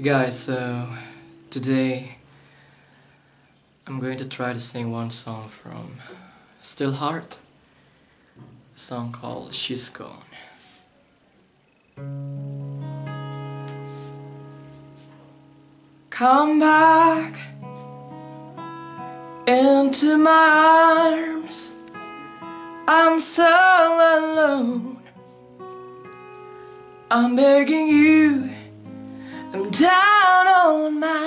Guys, so today I'm going to try to sing one song from Steelheart, a song called She's Gone. Come back into my arms. I'm so alone. I'm begging you. I'm down on my.